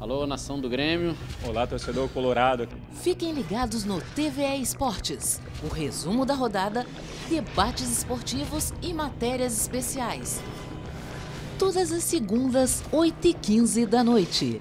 Alô, nação do Grêmio. Olá, torcedor colorado. Fiquem ligados no TVE Esportes. O resumo da rodada, debates esportivos e matérias especiais. Todas as segundas, 8h15 da noite.